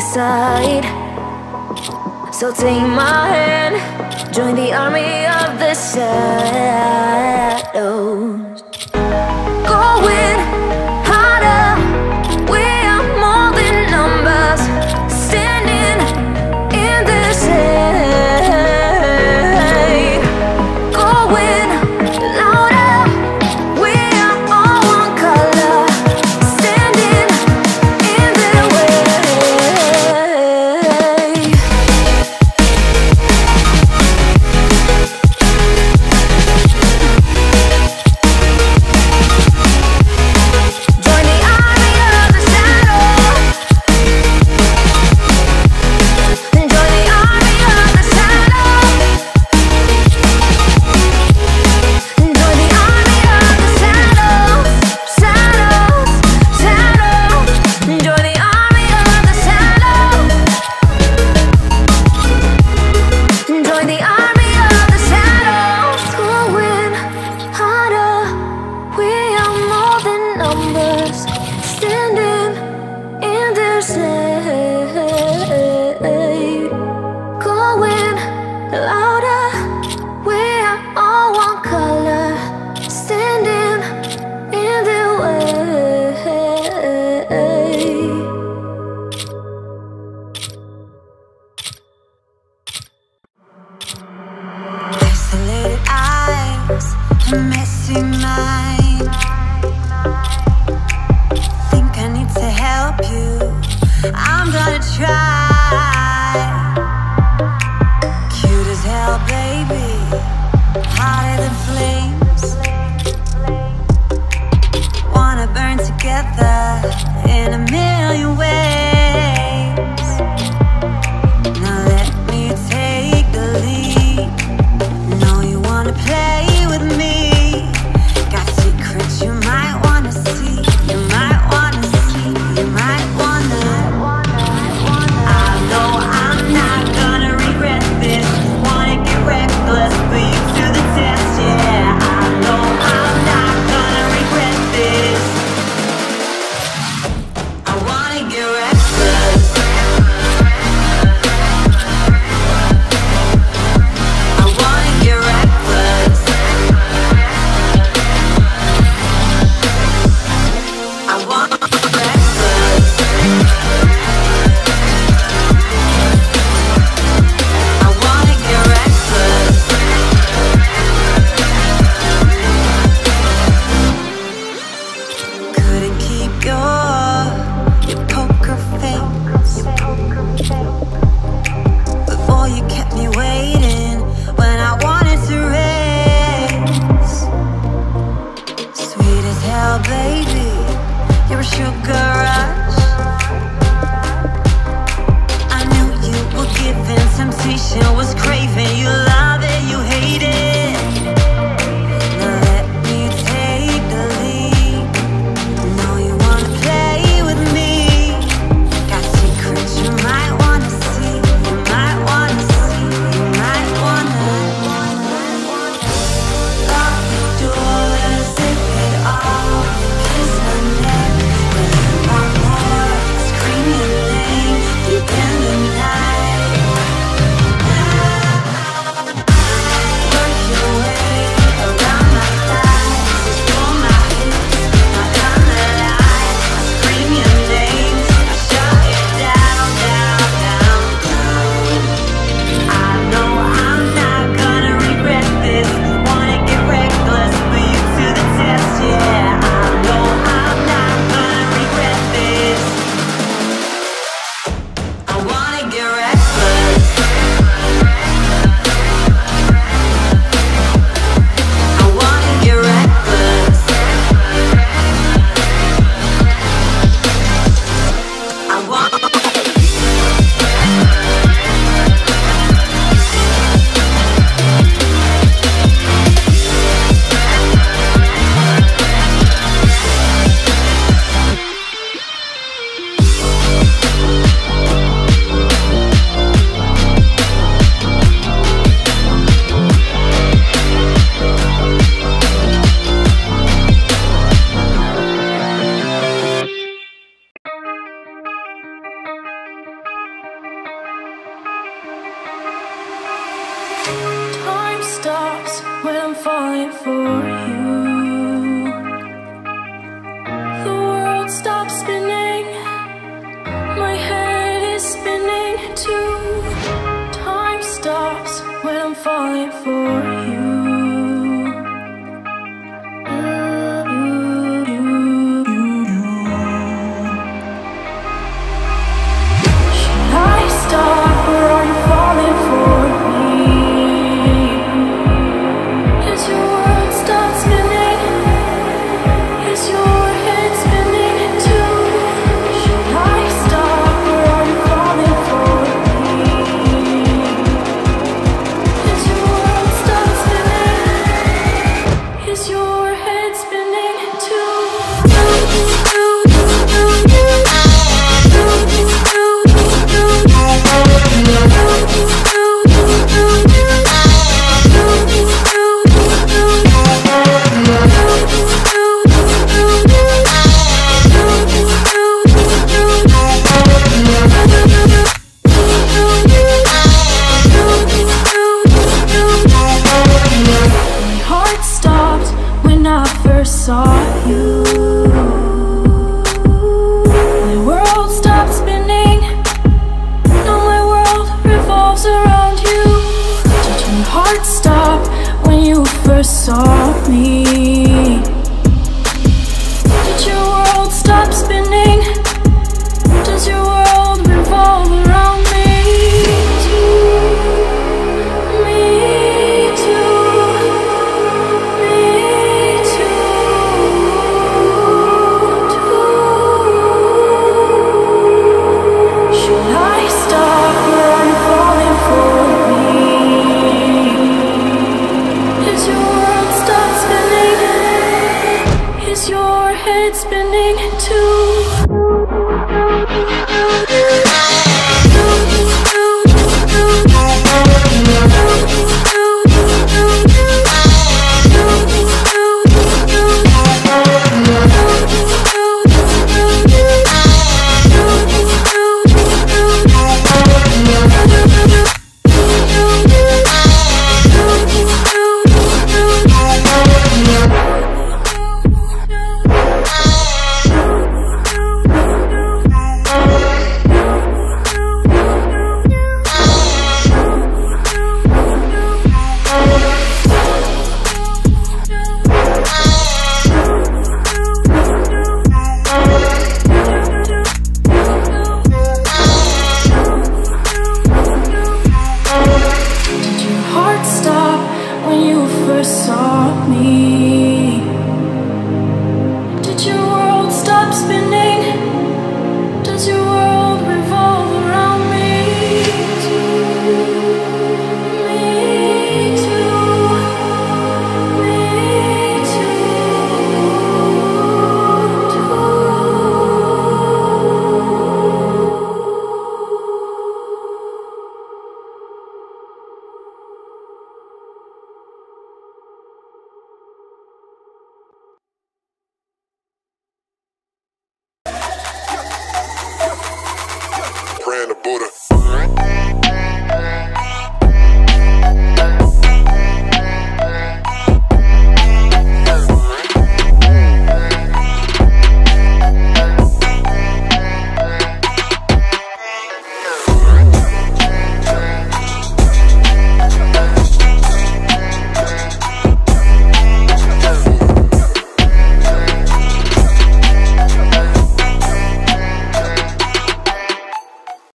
side. So take my hand Join the army of the shadow